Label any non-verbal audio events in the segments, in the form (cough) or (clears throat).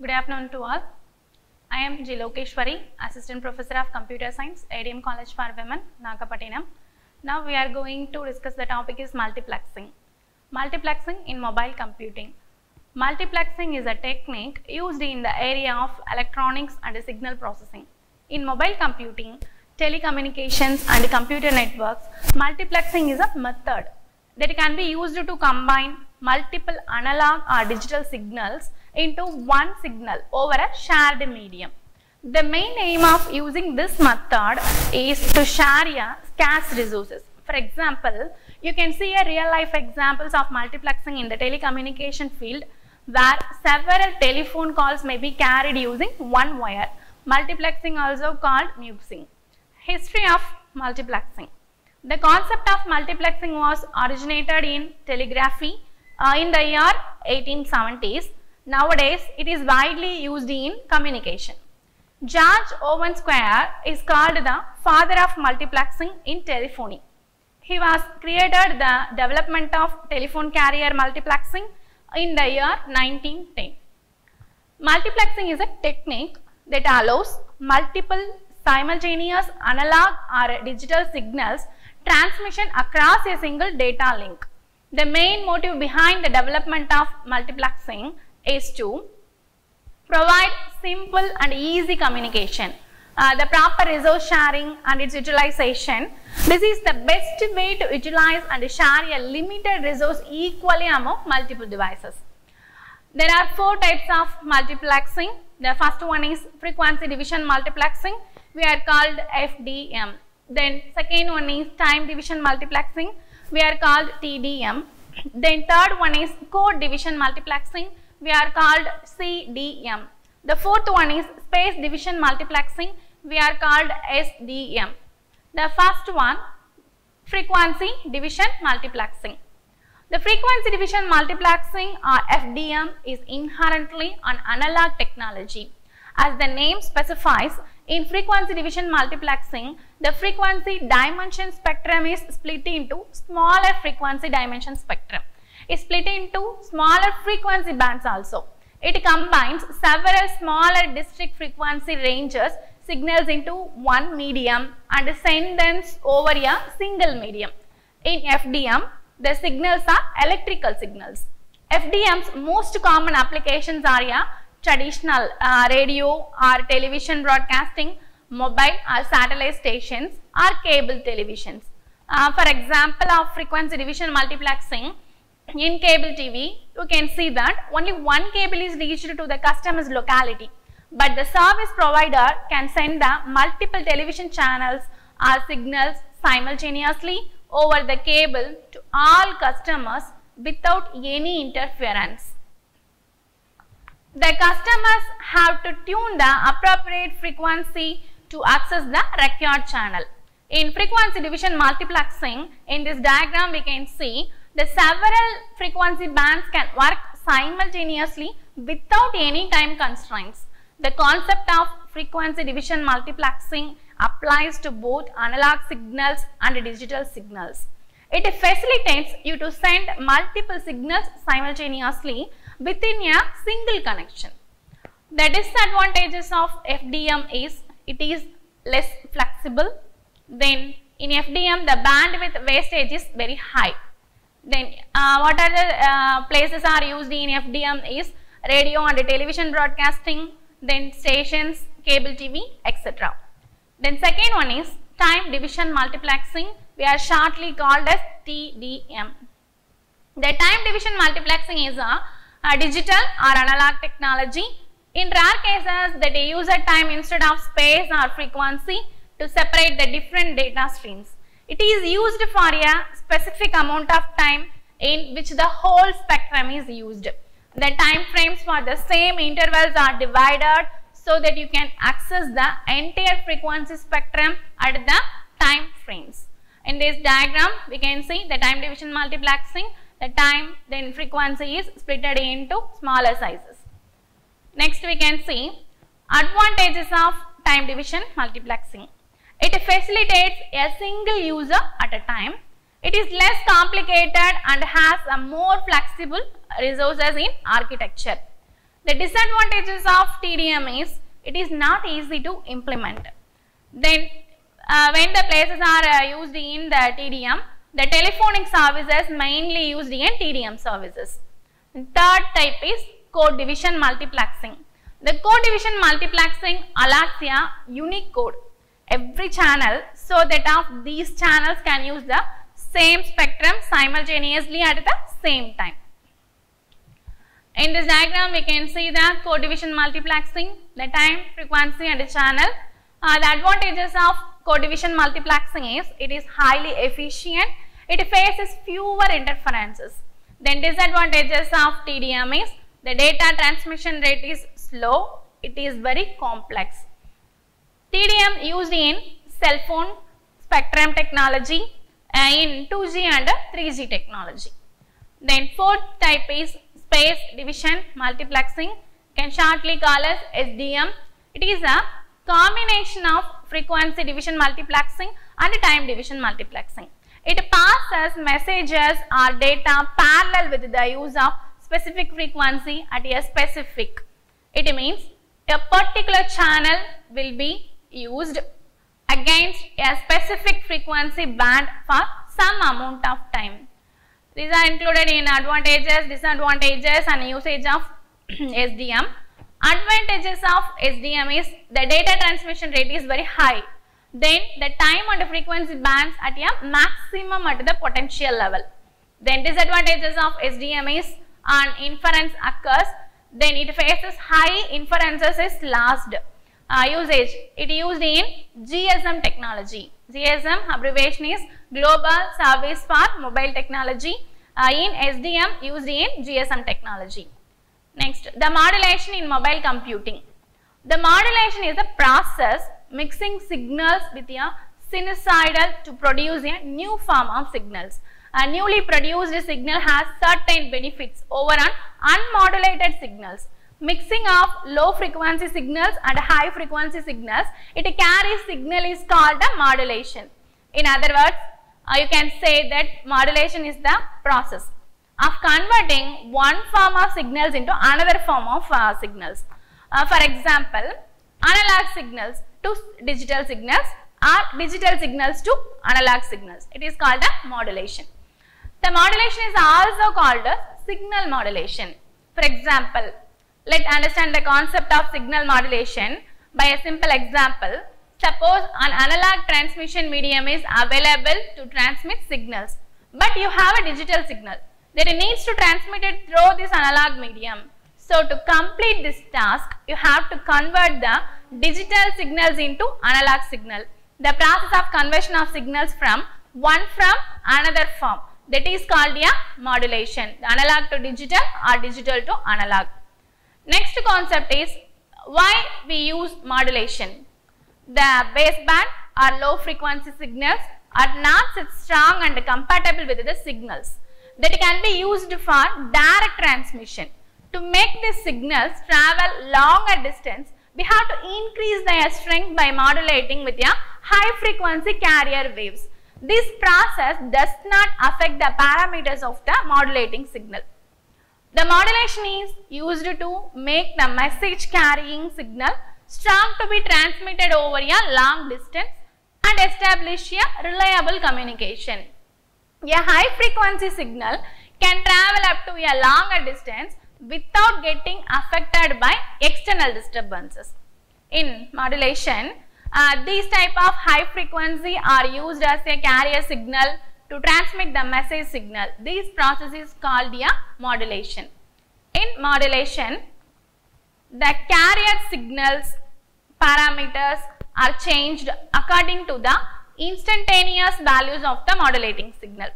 Good afternoon to all. I am G. Lokeswari, Assistant Professor of Computer Science, ADM College for Women, Nagapattinam. Now we are going to discuss the topic is multiplexing. Multiplexing in mobile computing. Multiplexing is a technique used in the area of electronics and signal processing. In mobile computing, telecommunications and computer networks, multiplexing is a method that can be used to combine multiple analog or digital signals into one signal over a shared medium. The main aim of using this method is to share a scarce resources. For example, you can see a real life examples of multiplexing in the telecommunication field where several telephone calls may be carried using one wire. Multiplexing also called muxing. History of multiplexing. The concept of multiplexing was originated in telegraphy uh, in the year 1870s. Nowadays, it is widely used in communication. George Owen Squier is called the father of multiplexing in telephony. He was created the development of telephone carrier multiplexing in the year 1910. Multiplexing is a technique that allows multiple simultaneous analog or digital signals transmission across a single data link. The main motive behind the development of multiplexing is to provide simple and easy communication. Uh, the proper resource sharing and its utilization. This is the best way to utilize and share a limited resource equally among multiple devices. There are four types of multiplexing. The first one is frequency division multiplexing. We are called FDM. Then second one is time division multiplexing. We are called TDM. Then third one is code division multiplexing. We are called CDM. The fourth one is space division multiplexing. We are called SDM. The first one frequency division multiplexing. The frequency division multiplexing or FDM is inherently an analog technology. As the name specifies, in frequency division multiplexing, the frequency dimension spectrum is split into smaller frequency dimension spectrum. Is split into smaller frequency bands also. It combines several smaller discrete frequency ranges signals into one medium and send them over a single medium. In FDM, the signals are electrical signals. FDM's most common applications are a traditional uh, radio or television broadcasting, mobile or satellite stations or cable televisions. Uh, for example of frequency division multiplexing, in cable TV, you can see that only one cable is reached to the customer's locality, but the service provider can send the multiple television channels or signals simultaneously over the cable to all customers without any interference. The customers have to tune the appropriate frequency to access the required channel. In frequency division multiplexing, in this diagram we can see the several frequency bands can work simultaneously without any time constraints. The concept of frequency division multiplexing applies to both analog signals and digital signals. It facilitates you to send multiple signals simultaneously within a single connection. The disadvantages of FDM is it is less flexible. Then in FDM the bandwidth wastage is very high. Then uh, what are the uh, places are used in FDM is radio and television broadcasting, then stations, cable TV, etc. Then second one is time division multiplexing. We are shortly called as TDM. The time division multiplexing is a, a digital or analog technology. In rare cases that use a time instead of space or frequency to separate the different data streams. It is used for a specific amount of time in which the whole spectrum is used. The time frames for the same intervals are divided so that you can access the entire frequency spectrum at the time frames. In this diagram, we can see the time division multiplexing, the time then frequency is split into smaller sizes. Next we can see advantages of time division multiplexing. It facilitates a single user at a time. It is less complicated and has a more flexible resources in architecture. The disadvantages of TDM is it is not easy to implement. Then uh, when the places are uh, used in the TDM, the telephonic services mainly used in TDM services. Third type is code division multiplexing. The code division multiplexing allows a unique code every channel so that of these channels can use the same spectrum simultaneously at the same time. In this diagram, we can see the code division multiplexing, the time, frequency and the channel. Uh, the advantages of code division multiplexing is it is highly efficient, it faces fewer interferences. Then disadvantages of TDM is the data transmission rate is slow, it is very complex. TDM used in cell phone spectrum technology, uh, in 2G and 3G technology. Then fourth type is space division multiplexing can shortly call as SDM. It is a combination of frequency division multiplexing and time division multiplexing. It passes messages or data parallel with the use of specific frequency at a specific. It means a particular channel will be used against a specific frequency band for some amount of time. These are included in advantages, disadvantages and usage of (clears throat) SDM. Advantages of SDM is the data transmission rate is very high. Then the time and frequency bands at a maximum at the potential level. Then disadvantages of SDM is an inference occurs. Then it faces high inferences is lost. Uh, usage, it used in GSM technology. GSM abbreviation is Global Service for Mobile Technology. Uh, in SDM used in GSM technology. Next, the modulation in mobile computing. The modulation is a process mixing signals with a sinusoidal to produce a new form of signals. A newly produced signal has certain benefits over an unmodulated signals. Mixing of low frequency signals and high frequency signals, it carries signal is called a modulation. In other words, uh, you can say that modulation is the process of converting one form of signals into another form of uh, signals. Uh, for example, analog signals to digital signals or digital signals to analog signals. It is called a modulation. The modulation is also called a signal modulation. For example, let's understand the concept of signal modulation by a simple example. Suppose an analog transmission medium is available to transmit signals, but you have a digital signal that needs to transmit it through this analog medium. So, to complete this task, you have to convert the digital signals into analog signal. The process of conversion of signals from one from another form that is called a modulation, analog to digital or digital to analog. Next concept is why we use modulation the baseband or low frequency signals are not strong and compatible with the signals that can be used for direct transmission. To make these signals travel longer distance, we have to increase their strength by modulating with a high frequency carrier waves. This process does not affect the parameters of the modulating signal. The modulation is used to make the message carrying signal strong to be transmitted over a long distance and establish a reliable communication. A high frequency signal can travel up to a longer distance without getting affected by external disturbances. In modulation, uh, these type of high frequency are used as a carrier signal to transmit the message signal. This process is called a modulation. In modulation, the carrier signals parameters are changed according to the instantaneous values of the modulating signal.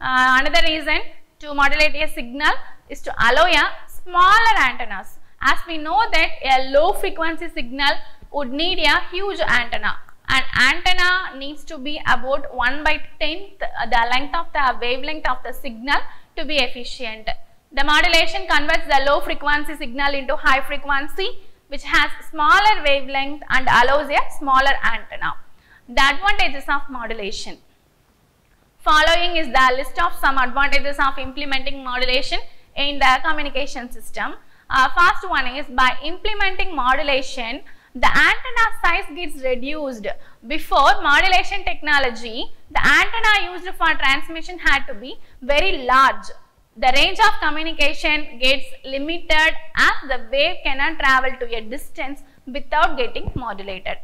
Uh, another reason to modulate a signal is to allow a smaller antennas. As we know that a low frequency signal would need a huge antenna and antenna needs to be about 1 by 10th the length of the wavelength of the signal to be efficient. The modulation converts the low frequency signal into high frequency which has smaller wavelength and allows a smaller antenna. The advantages of modulation. Following is the list of some advantages of implementing modulation in the communication system. Uh, first one is by implementing modulation, the antenna size gets reduced. Before modulation technology, the antenna used for transmission had to be very large. The range of communication gets limited as the wave cannot travel to a distance without getting modulated.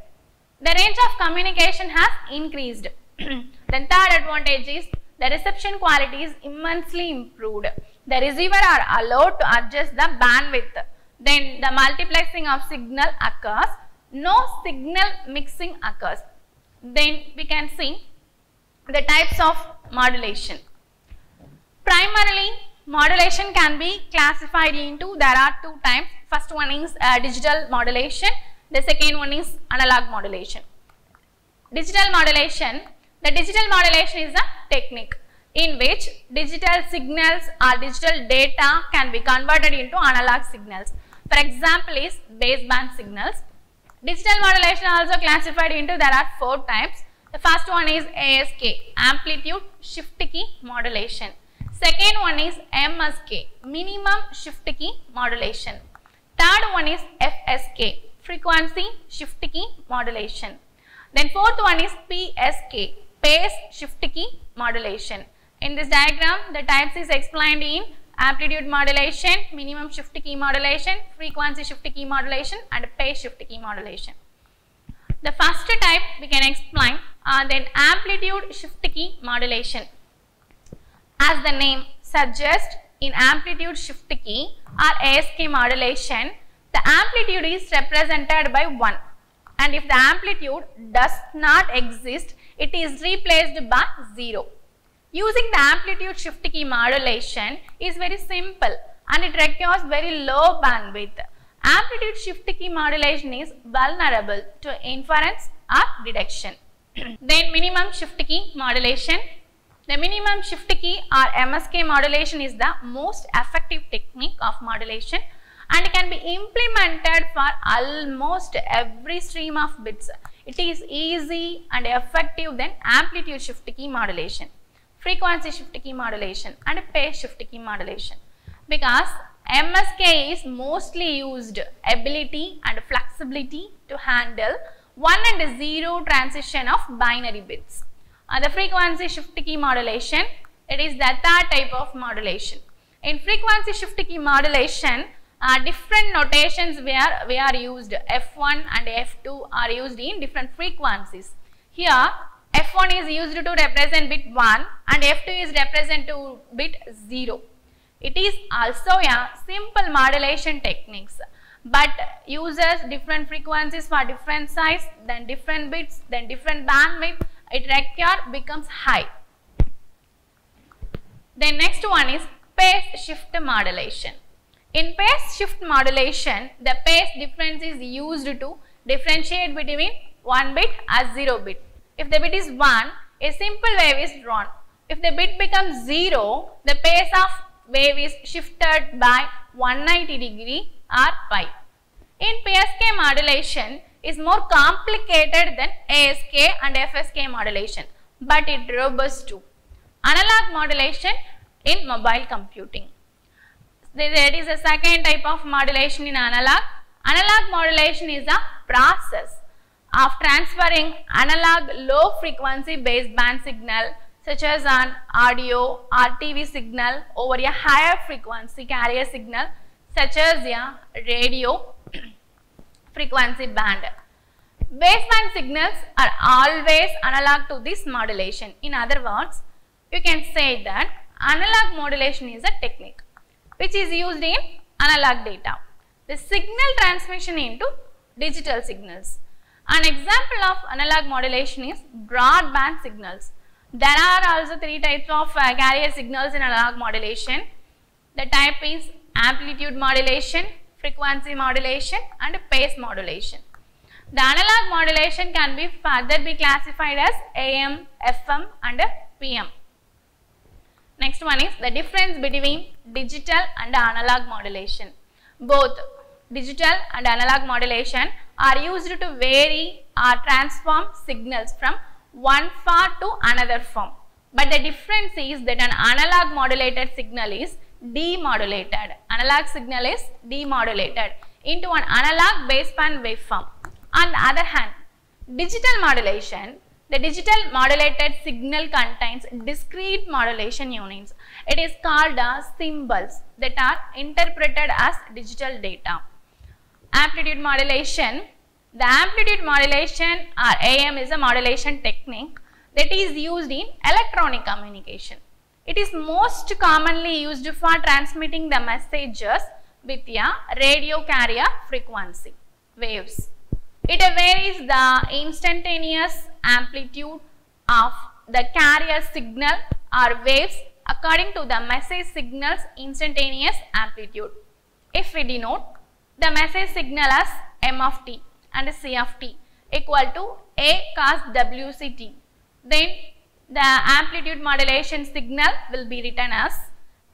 The range of communication has increased. (clears throat) then third advantage is the reception quality is immensely improved. The receiver are allowed to adjust the bandwidth. Then the multiplexing of signal occurs. No signal mixing occurs. Then we can see the types of modulation. Primarily, modulation can be classified into, there are two types. First one is uh, digital modulation, the second one is analog modulation. Digital modulation, the digital modulation is a technique in which digital signals or digital data can be converted into analog signals. For example is baseband signals. Digital modulation also classified into there are four types. The first one is ASK, amplitude shift key modulation. Second one is MSK, minimum shift key modulation. Third one is FSK, frequency shift key modulation. Then fourth one is PSK, phase shift key modulation. In this diagram, the types is explained in amplitude modulation, minimum shift key modulation, frequency shift key modulation and phase shift key modulation. The first type we can explain are then amplitude shift key modulation. As the name suggests, in amplitude shift key or ASK modulation, the amplitude is represented by 1 and if the amplitude does not exist, it is replaced by 0. Using the amplitude shift key modulation is very simple and it requires very low bandwidth. Amplitude shift key modulation is vulnerable to inference or detection. (clears throat) then minimum shift key modulation. The minimum shift key or MSK modulation is the most effective technique of modulation and can be implemented for almost every stream of bits. It is easy and effective than amplitude shift key modulation, frequency shift key modulation and phase shift key modulation because MSK is mostly used ability and flexibility to handle 1 and 0 transition of binary bits. Uh, the frequency shift key modulation, it is the third type of modulation. In frequency shift key modulation, uh, different notations where we are used F1 and F2 are used in different frequencies. Here F1 is used to represent bit 1 and F2 is represent to bit 0. It is also a simple modulation techniques but uses different frequencies for different size then different bits then different bandwidth it require becomes high. Then next one is phase shift modulation. In phase shift modulation, the phase difference is used to differentiate between 1 bit as 0 bit. If the bit is 1, a simple wave is drawn. If the bit becomes 0, the phase of wave is shifted by 190 degree or pi. In PSK modulation is more complicated than ASK and FSK modulation, but it robust too. Analog modulation in mobile computing. There is a second type of modulation in analog. Analog modulation is a process of transferring analog low frequency baseband signal such as an audio or TV signal over a higher frequency carrier signal such as a radio (clears throat) frequency band. Baseband signals are always analog to this modulation. In other words, you can say that analog modulation is a technique which is used in analog data. The signal transmission into digital signals. An example of analog modulation is broadband signals. There are also three types of uh, carrier signals in analog modulation. The type is amplitude modulation, frequency modulation and phase modulation. The analog modulation can be further be classified as AM, FM and PM. Next one is the difference between digital and analog modulation. Both digital and analog modulation are used to vary or transform signals from one form to another form. But the difference is that an analog modulated signal is demodulated. Analog signal is demodulated into an analog baseband waveform. On the other hand, digital modulation, the digital modulated signal contains discrete modulation units. It is called as symbols that are interpreted as digital data. Amplitude modulation, the amplitude modulation or AM is a modulation technique that is used in electronic communication. It is most commonly used for transmitting the messages with a radio carrier frequency waves. It varies the instantaneous amplitude of the carrier signal or waves according to the message signal's instantaneous amplitude. If we denote the message signal as m of t and c of t equal to a cos wct, then the amplitude modulation signal will be written as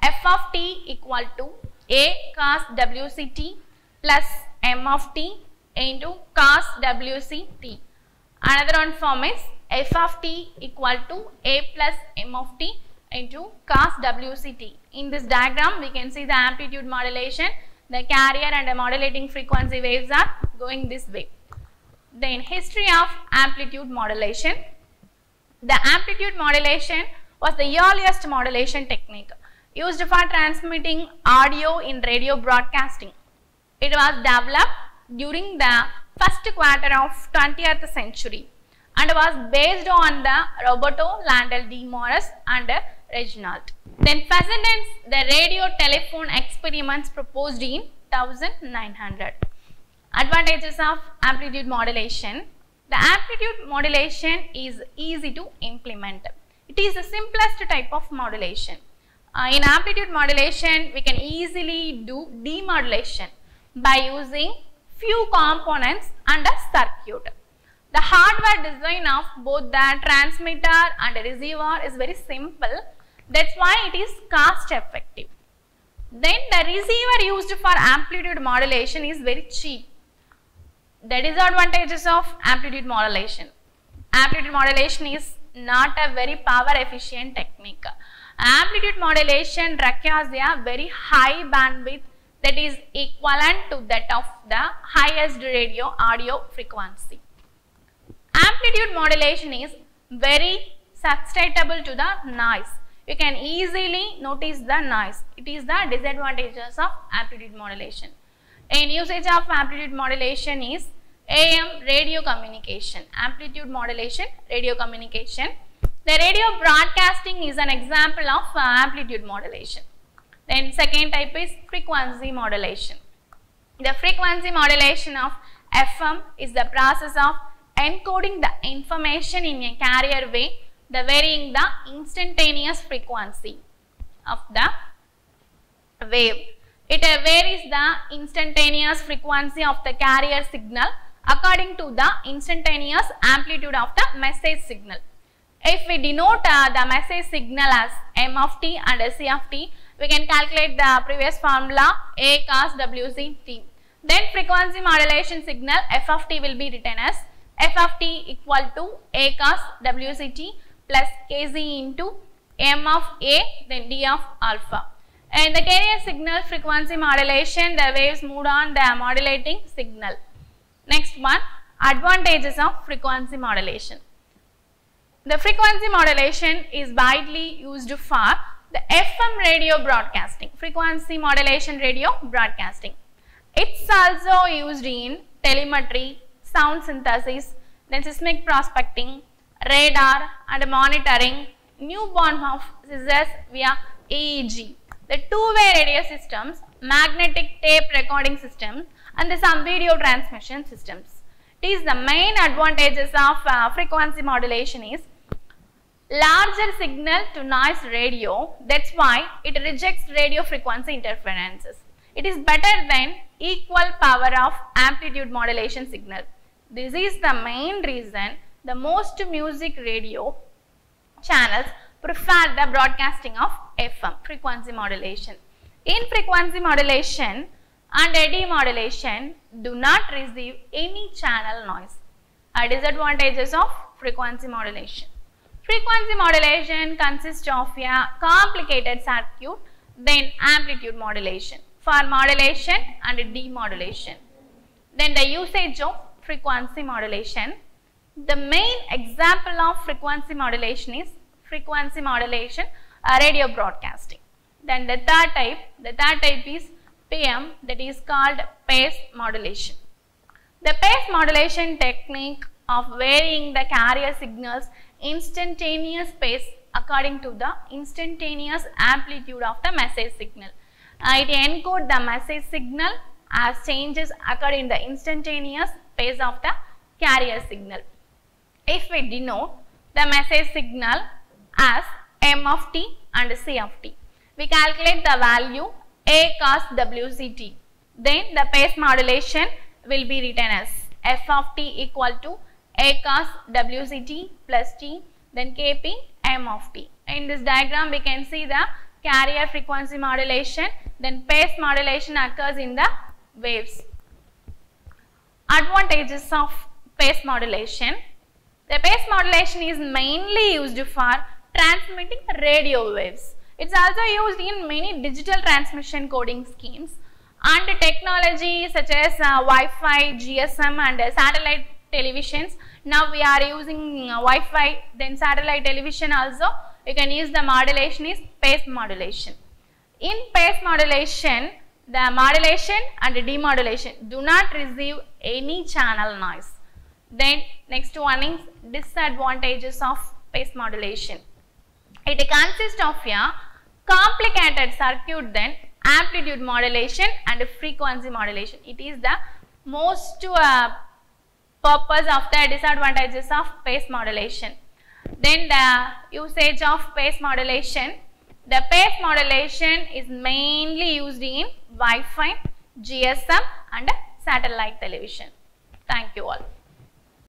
f of t equal to a cos wct plus m of t into cos wct. Another one form is f of t equal to a plus m of t into cos wct. In this diagram, we can see the amplitude modulation, the carrier and the modulating frequency waves are going this way. Then history of amplitude modulation. The amplitude modulation was the earliest modulation technique used for transmitting audio in radio broadcasting. It was developed during the first quarter of 20th century and was based on the Roberto Landell de Moura and Reginald. Fessenden's the radio telephone experiments proposed in 1900. Advantages of amplitude modulation. The amplitude modulation is easy to implement. It is the simplest type of modulation. Uh, in amplitude modulation, we can easily do demodulation by using few components and a circuit. The hardware design of both the transmitter and the receiver is very simple. That's why it is cost effective. Then the receiver used for amplitude modulation is very cheap. The disadvantages of amplitude modulation. Amplitude modulation is not a very power efficient technique. Amplitude modulation requires a very high bandwidth that is equivalent to that of the highest radio audio frequency. Amplitude modulation is very susceptible to the noise. You can easily notice the noise. It is the disadvantages of amplitude modulation. In usage of amplitude modulation is AM radio communication, amplitude modulation, radio communication. The radio broadcasting is an example of uh, amplitude modulation. Then second type is frequency modulation. The frequency modulation of FM is the process of encoding the information in a carrier way, the varying the instantaneous frequency of the wave. It varies the instantaneous frequency of the carrier signal according to the instantaneous amplitude of the message signal. If we denote uh, the message signal as m of t and c of t, we can calculate the previous formula a cos wc t. Then frequency modulation signal f of t will be written as f of t equal to a cos wc t plus kz into m of a then d of alpha. And the carrier signal frequency modulation, the waves moved on the modulating signal. Next one, advantages of frequency modulation. The frequency modulation is widely used for the FM radio broadcasting, frequency modulation radio broadcasting. It's also used in telemetry, sound synthesis, then seismic prospecting, radar and monitoring, newborn of seizures via EEG. The two-way radio systems, magnetic tape recording systems and the some video transmission systems. It is the main advantages of uh, frequency modulation is larger signal to noise ratio that's why it rejects radio frequency interferences. It is better than equal power of amplitude modulation signal. This is the main reason the most music radio channels prefer the broadcasting of FM frequency modulation. In frequency modulation and demodulation do not receive any channel noise. Are disadvantages of frequency modulation. Frequency modulation consists of a complicated circuit then amplitude modulation for modulation and demodulation. Then the usage of frequency modulation. The main example of frequency modulation is frequency modulation uh, radio broadcasting. Then the third type, the third type is PM that is called phase modulation. The phase modulation technique of varying the carrier signals instantaneous phase according to the instantaneous amplitude of the message signal. Uh, it encode the message signal as changes occur in the instantaneous phase of the carrier signal. If we denote the message signal as m of t and c of t, we calculate the value a cos wct. Then the phase modulation will be written as f of t equal to a cos wct plus t then kp m of t. In this diagram we can see the carrier frequency modulation then phase modulation occurs in the waves. Advantages of phase modulation. The phase modulation is mainly used for transmitting radio waves. It's also used in many digital transmission coding schemes and technology such as uh, Wi-Fi, GSM and uh, satellite televisions. Now we are using uh, Wi-Fi then satellite television also you can use the modulation is phase modulation. In phase modulation the modulation and demodulation do not receive any channel noise. Then next one is disadvantages of phase modulation. It consists of a complicated circuit then amplitude modulation and frequency modulation. It is the most uh, purpose of the disadvantages of phase modulation. Then the usage of phase modulation. The phase modulation is mainly used in Wi-Fi, GSM and satellite television. Thank you all.